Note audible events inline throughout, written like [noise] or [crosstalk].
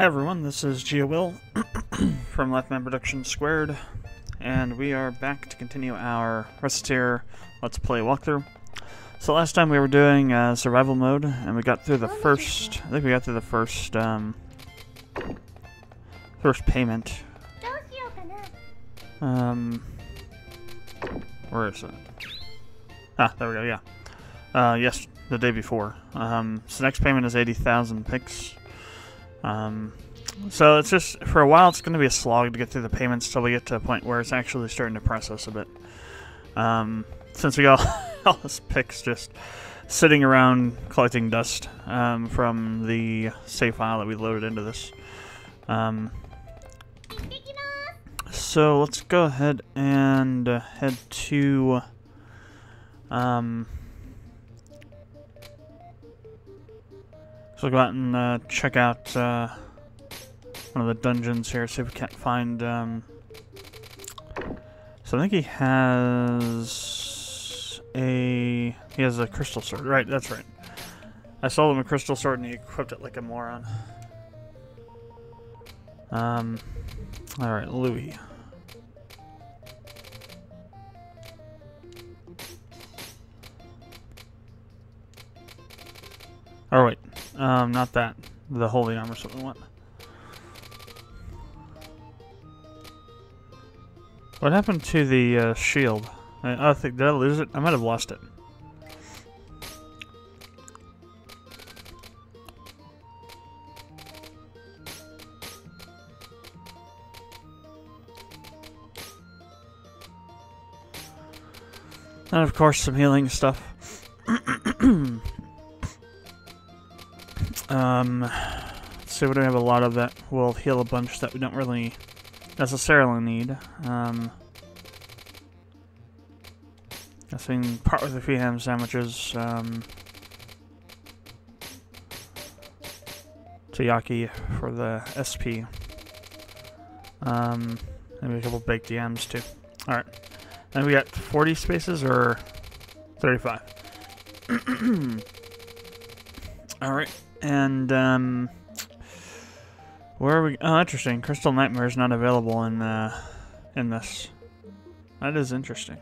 Hi everyone, this is GeoWill [clears throat] from Laughing Man Productions Squared, and we are back to continue our Recettear Let's Play walkthrough. So last time we were doing uh, survival mode, and we got through the first, I think we got through the first, um, first payment. Um, where is it? Ah, there we go, yeah. Uh, yes, the day before. Um, so next payment is 80,000 pix. Um, so it's just, for a while it's going to be a slog to get through the payments till we get to a point where it's actually starting to process a bit. Um, since we got [laughs] all this pix just sitting around collecting dust um, from the save file that we loaded into this. Um, so let's go ahead and head to... Um, so go out and uh, check out uh, one of the dungeons here, see if we can't find... Um, so I think he has a... He has a crystal sword. Right, that's right. I sold him a crystal sword and he equipped it like a moron. Um, alright, Louie. Oh wait, um, not that. The holy armor want. What happened to the uh, shield? I, I think did I lose it? I might have lost it. And of course some healing stuff. [clears throat] [coughs] um, see, we don't have a lot of that. We'll heal a bunch that we don't really necessarily need. Um, I think part with a few ham sandwiches. Um, Yaki for the SP. Um, maybe a couple baked yams too. Alright. And we got 40 spaces or 35? [clears throat] Alright. And, um, where are we? Oh, interesting. Crystal Nightmare is not available in, uh, in this. That is interesting.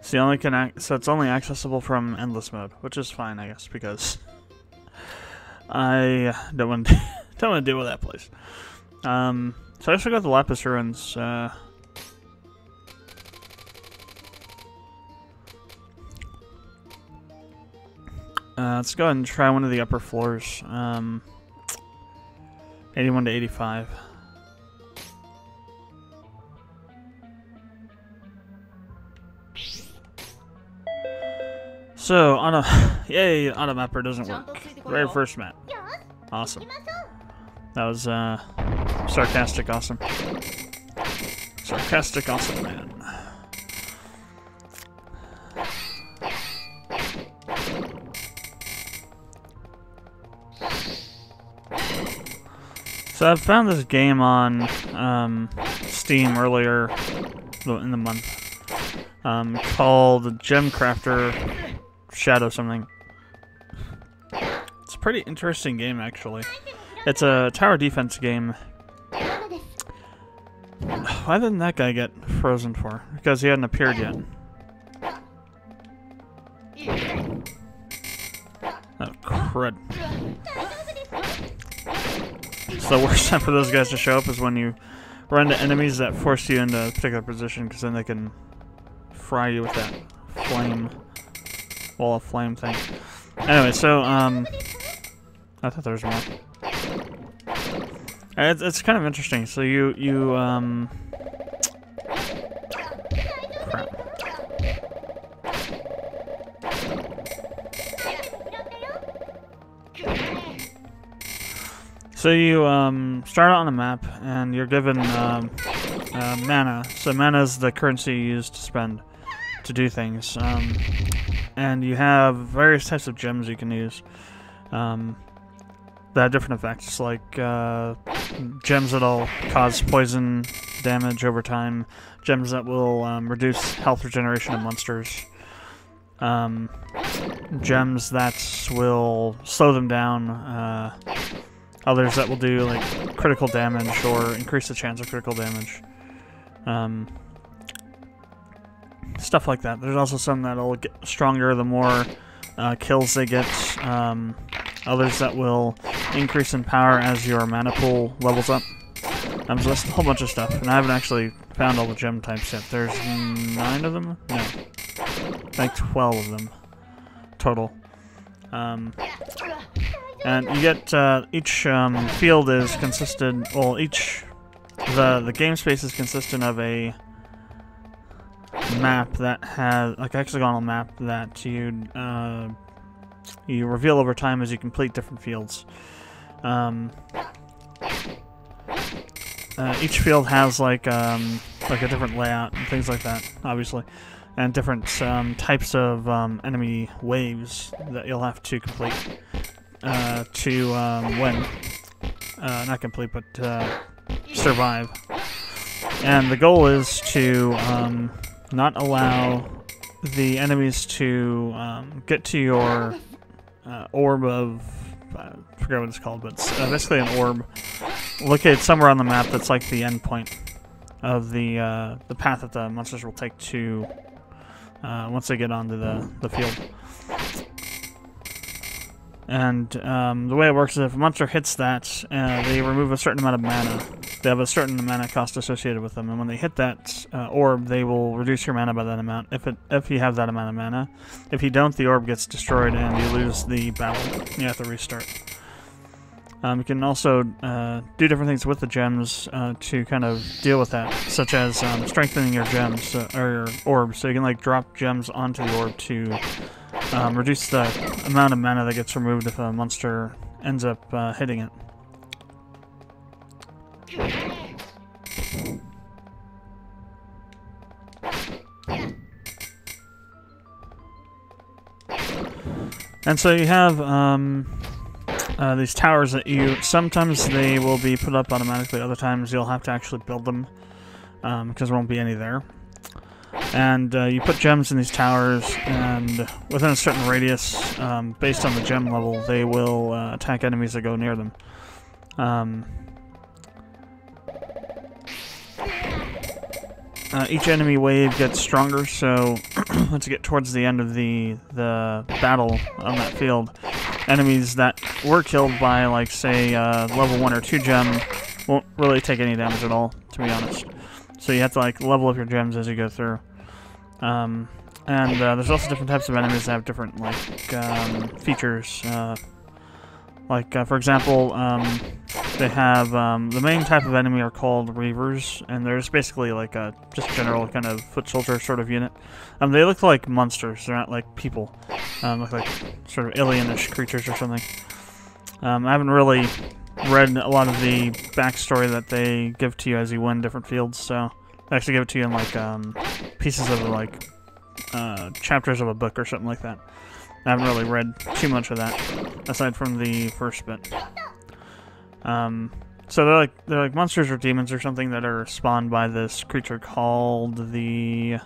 So, only can so it's only accessible from endless mode, which is fine, I guess, because [laughs] I don't want to, [laughs] don't want to deal with that place. Um, so I actually got the Lapis Ruins. Uh, uh, let's go ahead and try one of the upper floors. Um, 81 to 85. So, on a [laughs] yay, auto mapper doesn't work. Very first map. Awesome. That was uh, sarcastic awesome. Sarcastic awesome man. So I found this game on um, Steam earlier in the month um, called Gem Crafter Shadow something. It's a pretty interesting game actually. It's a tower defense game. Why didn't that guy get frozen for? Because he hadn't appeared yet. Oh, crud. So the worst [laughs] time for those guys to show up is when you run into enemies that force you into a particular position, because then they can fry you with that flame, wall of flame thing. Anyway, so, um, I thought there was more. It's, it's kind of interesting. So you, you, um... So you, um, start on the map, and you're given, um, uh, mana. So mana is the currency you use to spend to do things. Um, and you have various types of gems you can use. Um, that have different effects, like uh, gems that'll cause poison damage over time, gems that will um, reduce health regeneration of monsters. Um, gems that will slow them down. Uh, others that will do like critical damage or increase the chance of critical damage. Um, stuff like that. There's also some that'll get stronger the more uh, kills they get. Um, others that will increase in power as your mana pool levels up. Um, so that's a whole bunch of stuff, and I haven't actually found all the gem types yet. There's nine of them? No. Like 12 of them total. Um, and you get, uh, each um, field is consistent, well, each, the, the game space is consistent of a map that has, like hexagonal map that you, uh, you reveal over time as you complete different fields. Um, uh, each field has like um, like a different layout and things like that, obviously, and different um, types of um, enemy waves that you'll have to complete uh, to um, win. Uh, not complete, but uh, survive. And the goal is to um, not allow the enemies to um, get to your uh, orb of I forget what it's called, but it's uh, basically an orb located somewhere on the map that's like the end point of the uh, the path that the monsters will take to uh, once they get onto the, the field. And um, the way it works is if a monster hits that, uh, they remove a certain amount of mana. They have a certain mana cost associated with them, and when they hit that uh, orb, they will reduce your mana by that amount. If it if you have that amount of mana, if you don't, the orb gets destroyed and you lose the battle. You have to restart. Um, you can also uh, do different things with the gems uh, to kind of deal with that, such as um, strengthening your gems uh, or your orbs. So you can like drop gems onto the orb to um, reduce the amount of mana that gets removed if a monster ends up uh, hitting it. And so you have um, uh, these towers that you sometimes they will be put up automatically other times you'll have to actually build them because um, there won't be any there and uh, you put gems in these towers and within a certain radius um, based on the gem level they will uh, attack enemies that go near them um, uh, each enemy wave gets stronger so [clears throat] once you get towards the end of the the battle on that field enemies that were killed by, like, say, uh, level 1 or 2 gem won't really take any damage at all, to be honest. So you have to, like, level up your gems as you go through. Um, and uh, there's also different types of enemies that have different, like, um, features. Uh, like, uh, for example, um, they have, um, the main type of enemy are called Reavers, and they're just basically like a just general kind of foot soldier sort of unit. Um, they look like monsters, they're not like people. Um, look like sort of alienish creatures or something. I haven't really read a lot of the backstory that they give to you as you win different fields, so they actually give it to you in like, um, pieces of like, uh, chapters of a book or something like that. I haven't really read too much of that, aside from the first bit. Um, so they're like they're like monsters or demons or something that are spawned by this creature called the.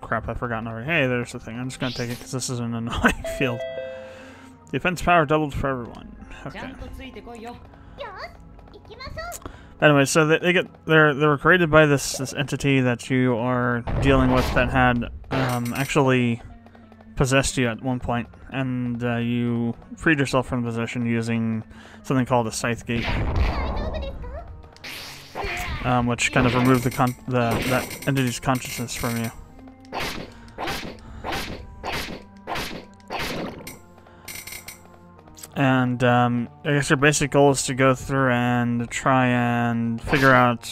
Crap, I've forgotten already. Hey, there's the thing. I'm just gonna take it because this is an [laughs] annoying field. Defense power doubled for everyone. Okay. Anyway, so they, they get they're they were created by this this entity that you are dealing with that had um, actually possessed you at one point, and uh, you freed yourself from the possession using something called a scythe gate, um, which kind of removed the, the that entity's consciousness from you. And um, I guess your basic goal is to go through and try and figure out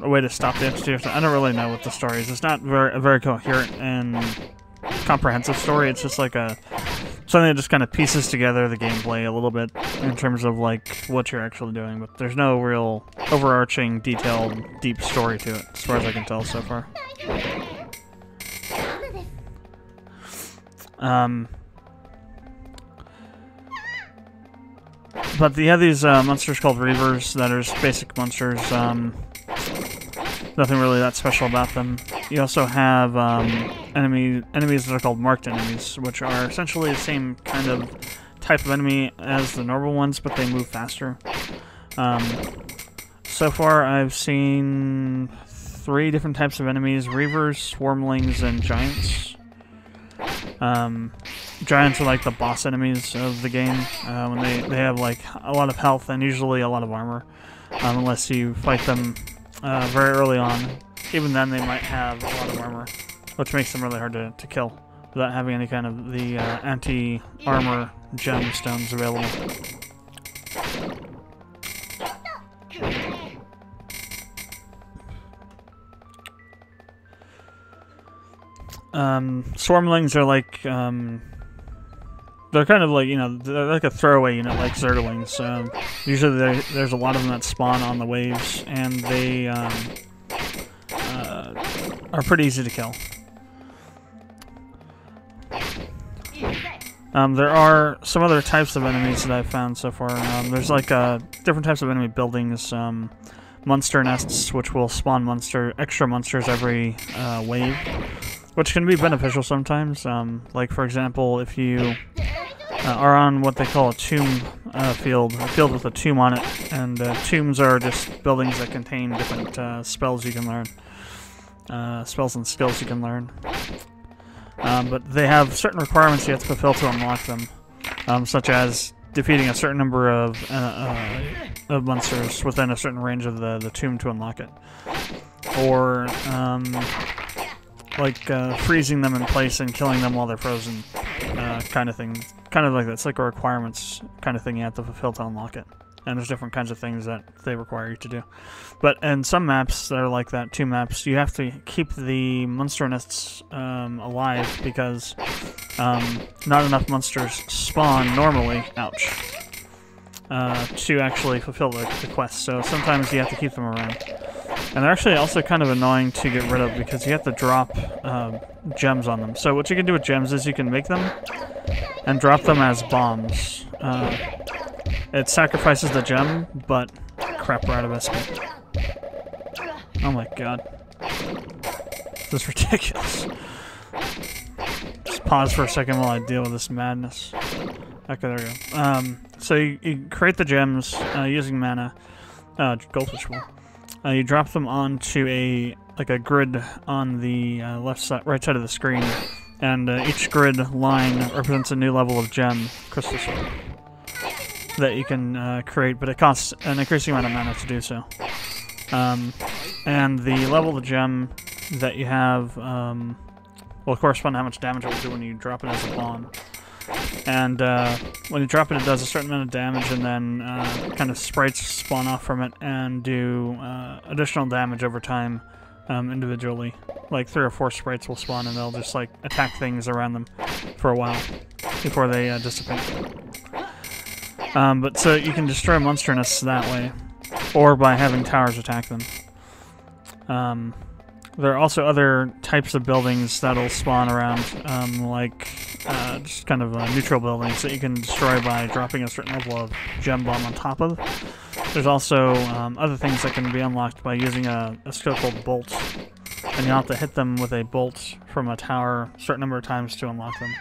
a way to stop the entity. I don't really know what the story is. It's not very very coherent and comprehensive story. It's just like a something that just kind of pieces together the gameplay a little bit in terms of like what you're actually doing. But there's no real overarching, detailed, deep story to it, as far as I can tell so far. Um, but you have these uh, monsters called Reavers that are just basic monsters. Um, nothing really that special about them. You also have um, enemy enemies that are called marked enemies, which are essentially the same kind of type of enemy as the normal ones, but they move faster. Um, so far, I've seen three different types of enemies: reavers, swarmlings, and giants. Um, giants are like the boss enemies of the game. Uh, when they they have like a lot of health and usually a lot of armor, um, unless you fight them uh, very early on. Even then, they might have a lot of armor, which makes them really hard to, to kill without having any kind of the uh, anti-armor gemstones available. Um, swarmlings are like, um, they're kind of like, you know, they're like a throwaway unit like Zerglings. Um, usually there's a lot of them that spawn on the waves, and they um, uh, are pretty easy to kill. Um, there are some other types of enemies that I've found so far. Um, there's like uh, different types of enemy buildings. Um, monster nests, which will spawn monster extra monsters every uh, wave, which can be beneficial sometimes. Um, like for example, if you uh, are on what they call a tomb uh, field, a field with a tomb on it, and uh, tombs are just buildings that contain different uh, spells you can learn, uh, spells and skills you can learn. Um, but they have certain requirements you have to fulfill to unlock them, um, such as defeating a certain number of, uh, of monsters within a certain range of the, the tomb to unlock it. Or, um, like, freezing them in place and killing them while they're frozen, kind of thing. Kind of like that. It's like a requirements kind of thing you have to fulfill to unlock it and there's different kinds of things that they require you to do. But in some maps that are like that, two maps, you have to keep the monster nests um, alive because um, not enough monsters spawn normally. Ouch. Uh, to actually fulfill the, the quest, so sometimes you have to keep them around. And they're actually also kind of annoying to get rid of because you have to drop uh, gems on them. So what you can do with gems is you can make them and drop them as bombs. Uh, it sacrifices the gem, but crap, we're out of SP. Oh my god. This is ridiculous. Just pause for a second while I deal with this madness. Okay, there we go. Um, so you, you create the gems uh, using mana, uh, goldfish wool. Uh, you drop them onto a like a grid on the uh, left side, right side of the screen, and uh, each grid line represents a new level of gem crystal sword that you can uh, create, but it costs an increasing amount of mana to do so. Um, and the level of gem that you have um, will correspond to how much damage it will do when you drop it as a bomb. And uh, when you drop it, it does a certain amount of damage, and then uh, kind of sprites spawn off from it and do uh, additional damage over time um, individually. Like three or four sprites will spawn, and they'll just like attack things around them for a while before they uh, dissipate. Um, but so you can destroy monster nests that way, or by having towers attack them. Um, there are also other types of buildings that'll spawn around, um, like uh, just kind of uh, neutral buildings that you can destroy by dropping a certain level of gem bomb on top of. There's also um, other things that can be unlocked by using a, a skill called Bolt, and you'll have to hit them with a bolt from a tower a certain number of times to unlock them.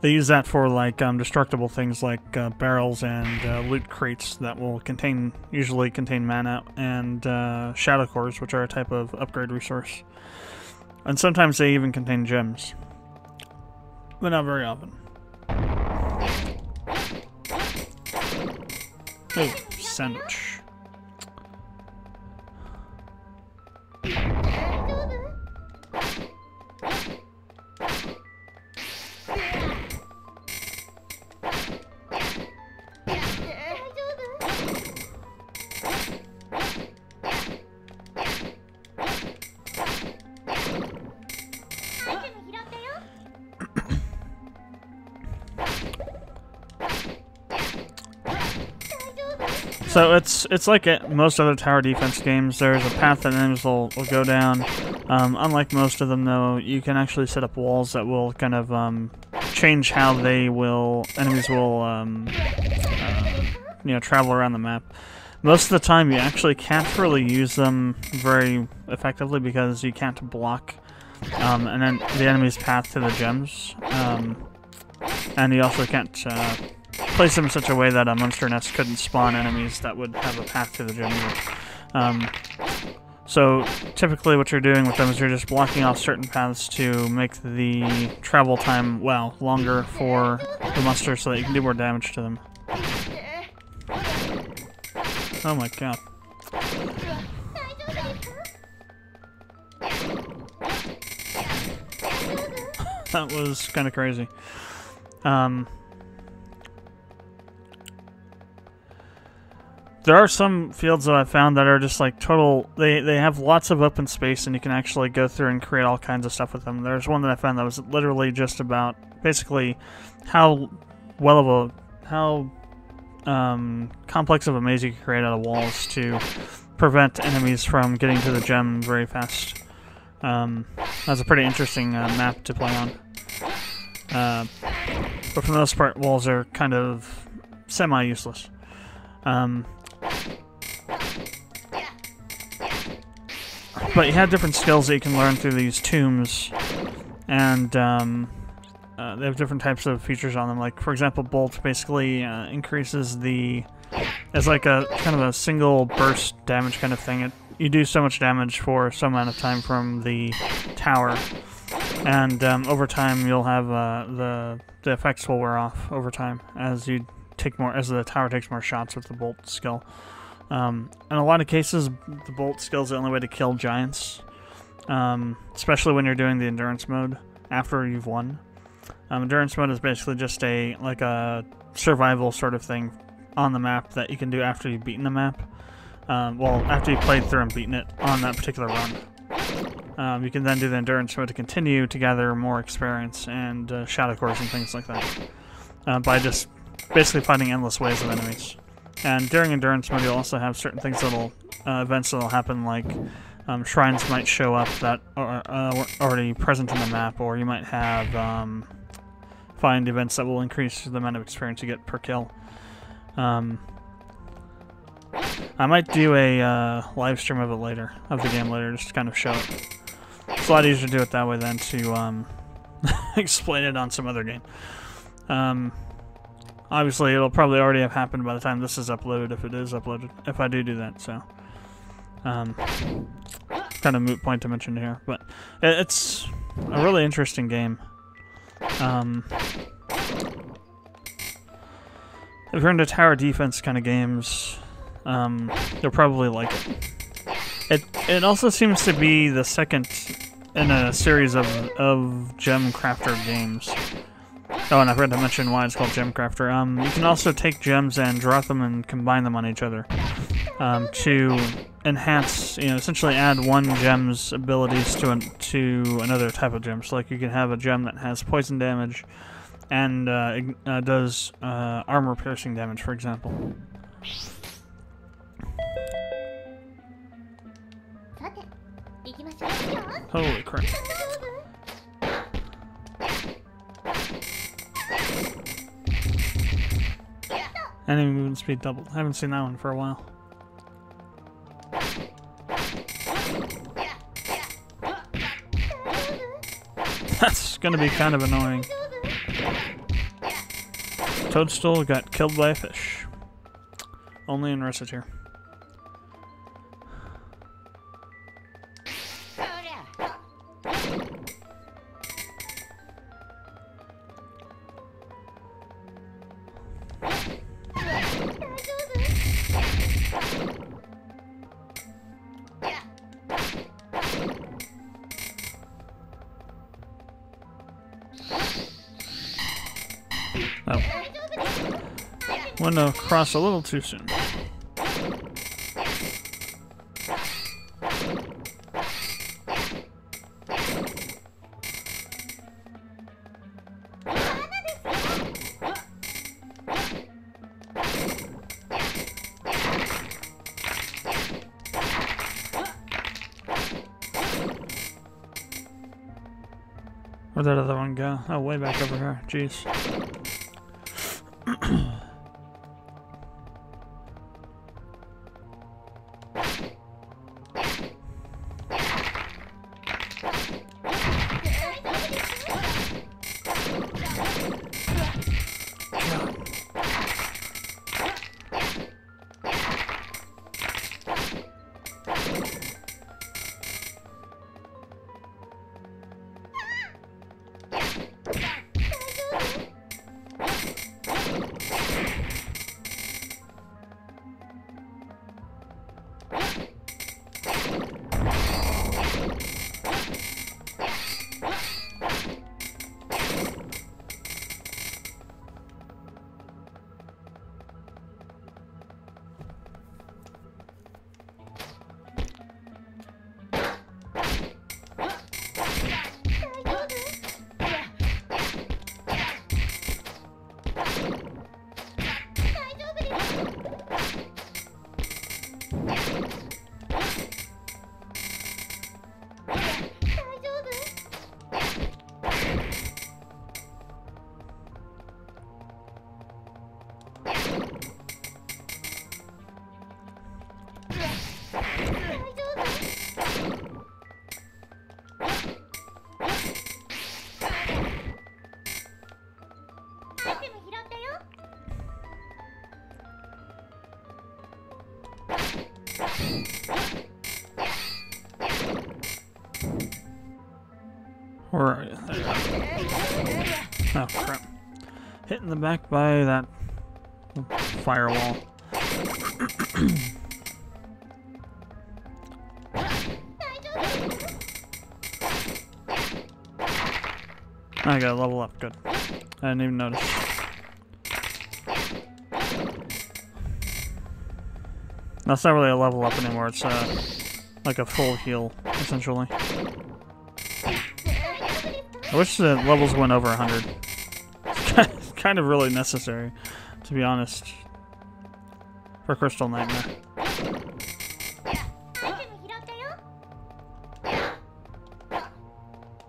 They use that for like um, destructible things like uh, barrels and uh, loot crates that will contain, usually contain mana, and uh, shadow cores, which are a type of upgrade resource. And sometimes they even contain gems, but not very often. Oh, sandwich. It's like most other tower defense games. There's a path that enemies will, will go down. Um, unlike most of them, though, you can actually set up walls that will kind of um, change how they will enemies will um, uh, you know travel around the map. Most of the time, you actually can't really use them very effectively because you can't block um, and then the enemy's path to the gems. Um, and you also can't uh, place them in such a way that a monster nest couldn't spawn enemies that would have a path to the gem. Um, so typically what you're doing with them is you're just blocking off certain paths to make the travel time, well, longer for the monster so that you can do more damage to them. Oh my god. [laughs] that was kind of crazy. Um, there are some fields that I've found that are just like total. They they have lots of open space, and you can actually go through and create all kinds of stuff with them. There's one that I found that was literally just about basically how well of a how um, complex of a maze you can create out of walls to prevent enemies from getting to the gem very fast. Um, that's a pretty interesting uh, map to play on. Uh, but for the most part, walls are kind of semi-useless. Um, but you have different skills that you can learn through these tombs, and um, uh, they have different types of features on them. Like, for example, Bolt basically uh, increases the... It's like a kind of a single burst damage kind of thing. It, you do so much damage for some amount of time from the tower, and um, over time you'll have uh, the the effects will wear off over time as you take more as the tower takes more shots with the bolt skill. Um, in a lot of cases, the bolt skill is the only way to kill giants, um, especially when you're doing the endurance mode after you've won. Um, endurance mode is basically just a like a survival sort of thing on the map that you can do after you've beaten the map. Um, well, after you've played through and beaten it on that particular run. Um, you can then do the endurance mode to continue to gather more experience and uh, shadow cores and things like that uh, by just basically finding endless ways of enemies. And during endurance mode, you'll also have certain things that'll uh, events that'll happen, like um, shrines might show up that are uh, already present in the map, or you might have um, find events that will increase the amount of experience you get per kill. Um, I might do a uh, live stream of it later, of the game later, just to kind of show it. It's a lot easier to do it that way than to um, [laughs] explain it on some other game. Obviously, it'll probably already have happened by the time this is uploaded, if it is uploaded, if I do do that, so... Um, kind of moot point to mention here, but it's a really interesting game. Um, if you're into tower defense kind of games, um, you'll probably like it. It it also seems to be the second in a series of of gem crafter games. Oh, and I forgot to mention why it's called Gem Crafter. Um, you can also take gems and drop them and combine them on each other um, to enhance, you know, essentially add one gem's abilities to an, to another type of gem. So, like, you can have a gem that has poison damage and uh, uh, does uh, armor piercing damage, for example. Holy crap. Enemy movement speed doubled. I haven't seen that one for a while. [laughs] That's gonna be kind of annoying. Toadstool got killed by a fish. Only in Recettear. Went across a little too soon. Where'd that other one go? Oh, way back over here. Jeez. [clears throat] Oh, crap. Hit in the back by that firewall. I got a level up, good. I didn't even notice. That's not really a level up anymore, it's uh, like a full heal, essentially. I wish the levels went over 100. It's [laughs] kind of really necessary, to be honest. For Crystal Nightmare.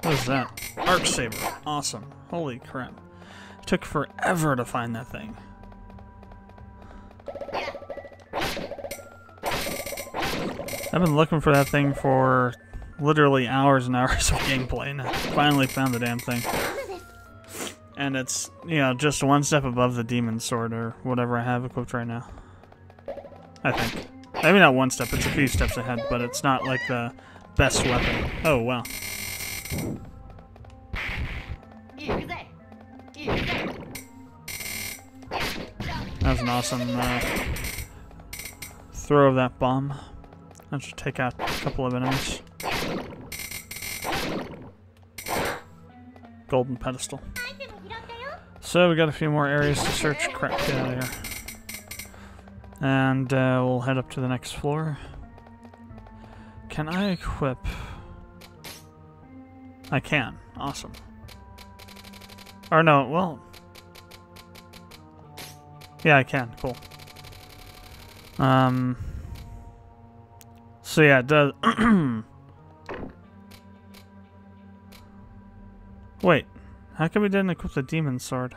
What is that? Arc Saber. Awesome. Holy crap. took forever to find that thing. I've been looking for that thing for literally hours and hours of gameplay and I finally found the damn thing. And it's, you know, just one step above the demon sword or whatever I have equipped right now. I think. Maybe not one step, it's a few steps ahead, but it's not like the best weapon. Oh, wow. That was an awesome uh, throw of that bomb. That should take out a couple of enemies. Golden pedestal. So we got a few more areas to search. Crap, get out of here. And uh, we'll head up to the next floor. Can I equip... I can. Awesome. Or no, well... Yeah, I can. Cool. Um... So yeah, it does... [clears throat] Wait, how come we didn't equip the demon sword?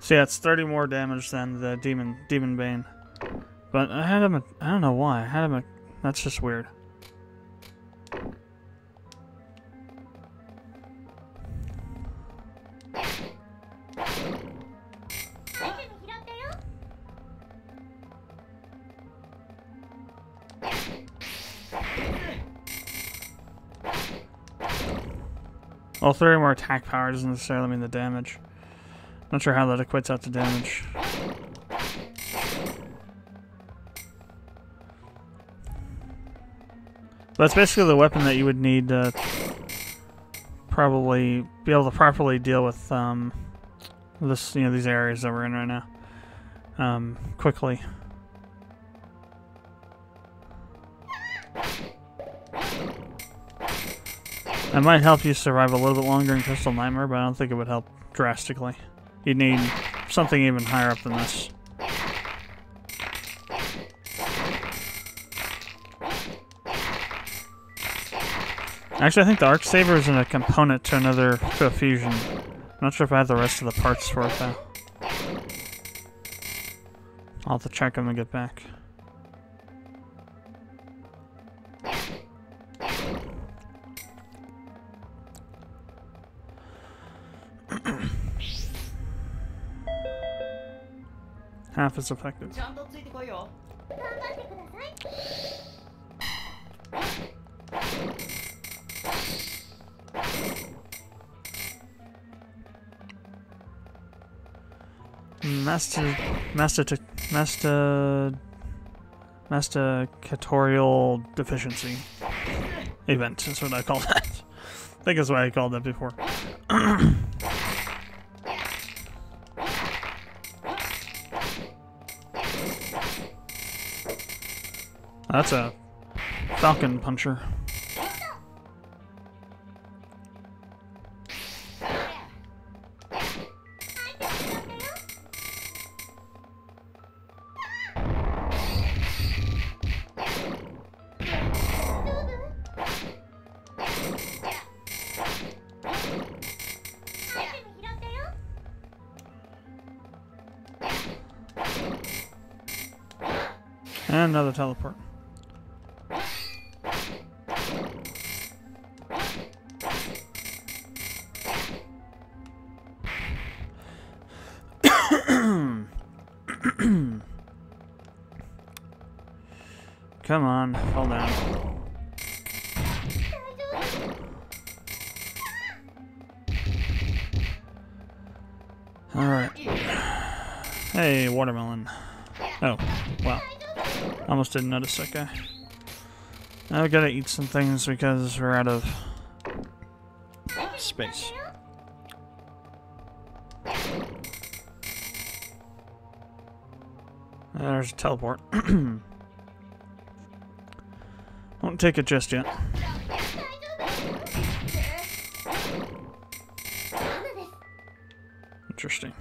So yeah, it's 30 more damage than the demon demon bane. But I had him. I don't know why. I had him. that's just weird. Well, 30 more attack power doesn't necessarily mean the damage. Not sure how that equates out to damage. That's basically the weapon that you would need to probably be able to properly deal with um, this, you know, these areas that we're in right now um, quickly. It might help you survive a little bit longer in Crystal Nightmare, but I don't think it would help drastically. You'd need something even higher up than this. Actually, I think the Arc Saber is in a component to another to a fusion. I'm not sure if I have the rest of the parts for it though. I'll have to check them and get back. Half as effective. Master, master, master, deficiency event is what I call that. [laughs] I think that's what I called that before. [clears throat] That's a falcon puncher. Come on, fall down. Alright. Hey, watermelon. Oh, wow. Almost didn't notice that guy. Now we gotta eat some things because we're out of space. There's a teleport. [clears throat] Take it just yet. Interesting.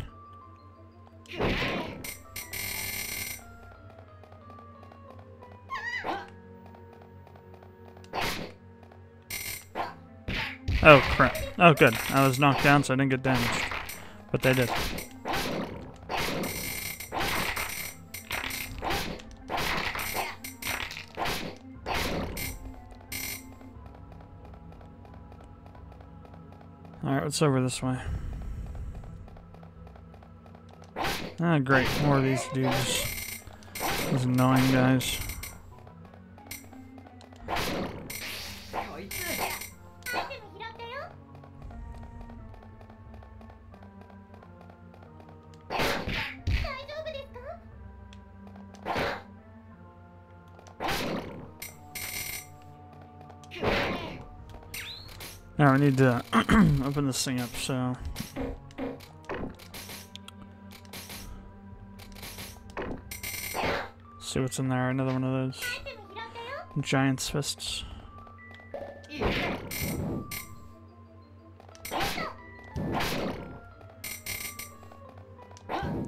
Oh crap. Oh good. I was knocked down so I didn't get damaged. But they did. Over this way? Ah, great. More of these dudes. These annoying guys. Now I need to open this thing up, so... See what's in there, another one of those giant's fists.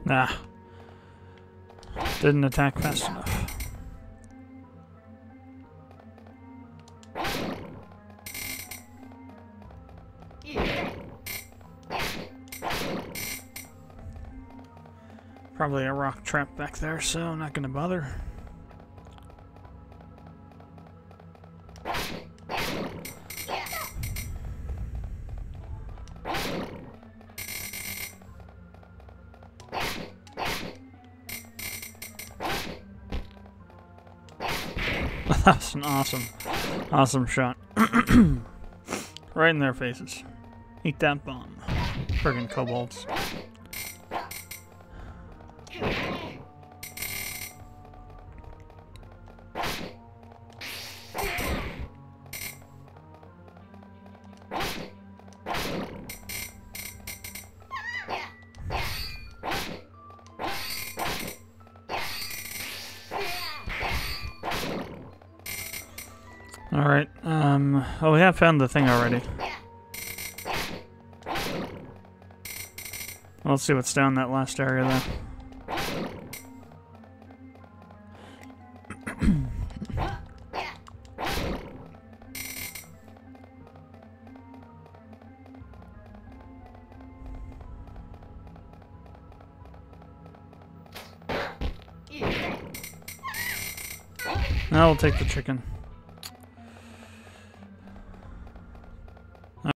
Nah. Didn't attack fast enough. Rock trap back there, so I'm not gonna bother. [laughs] That's an awesome, awesome shot. [clears throat] right in their faces. Eat that bomb. Friggin' kobolds. Alright, um, oh, we have found the thing already. Let's see what's down that last area, though. Take the chicken.